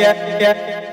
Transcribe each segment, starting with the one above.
yeah, yeah.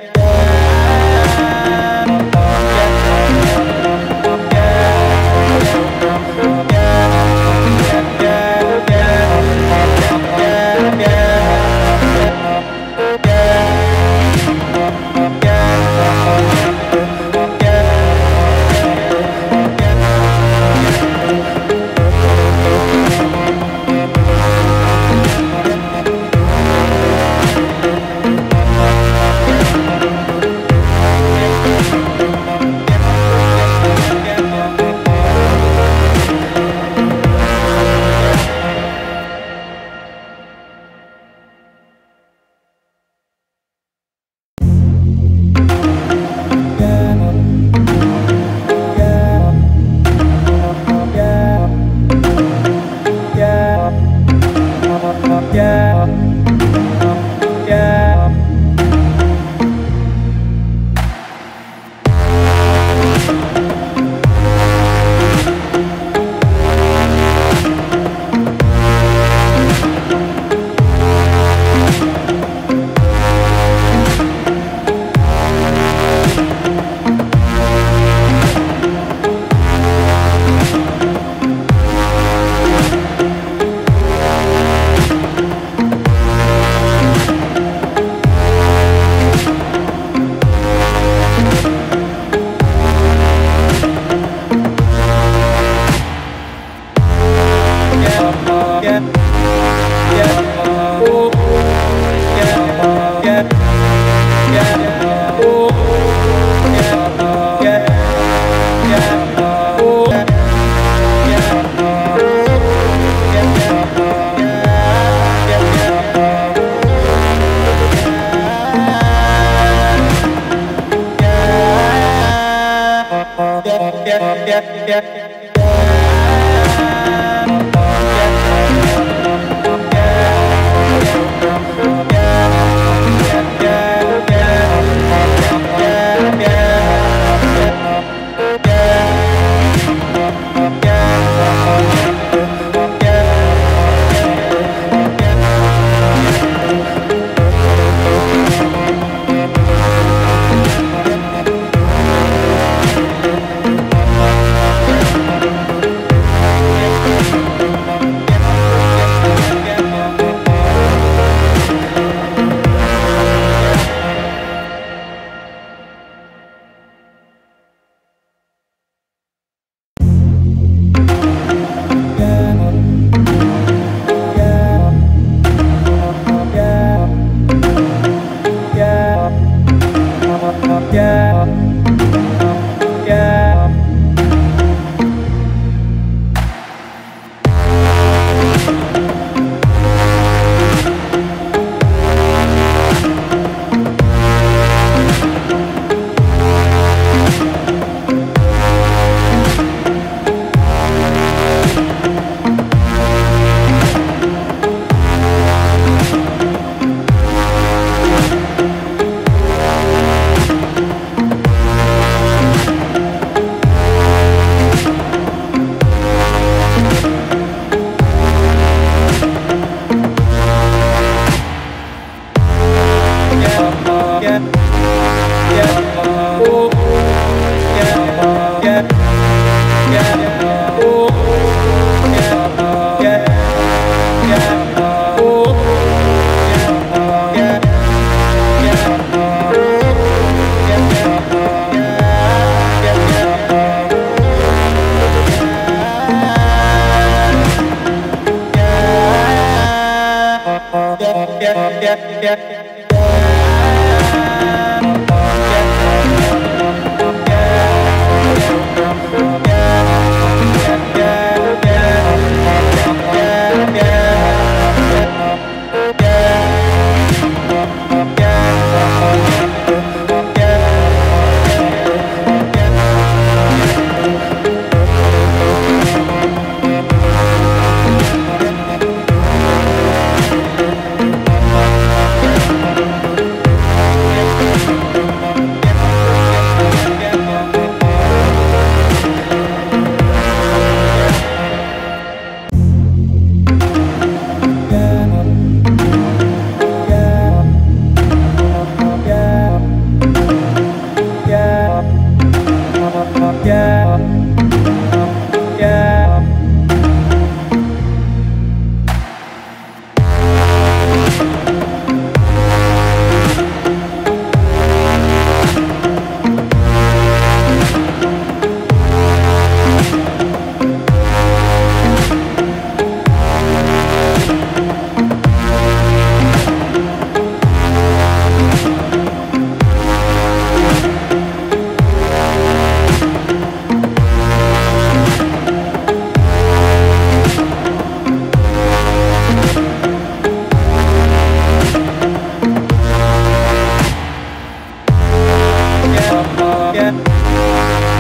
yeah.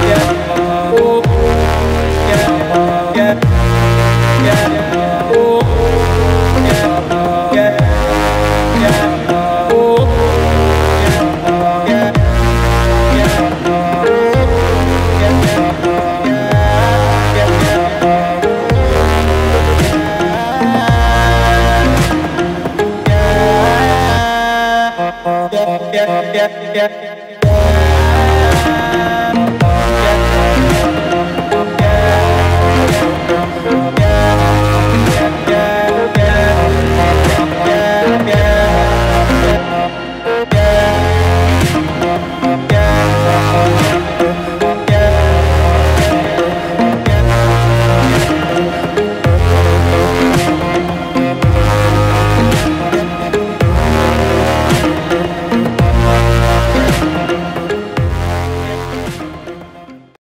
Yeah.